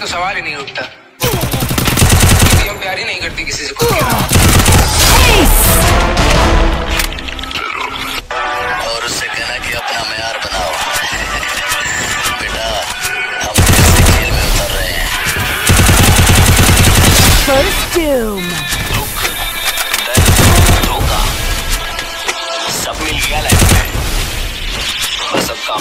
तो सवाल ही नहीं उठता। प्यार ही नहीं करती किसी से। और उससे कहना अपना बनाओ। बेटा हम खेल में उतर रहे हैं। सब मिल गया लाइफ काम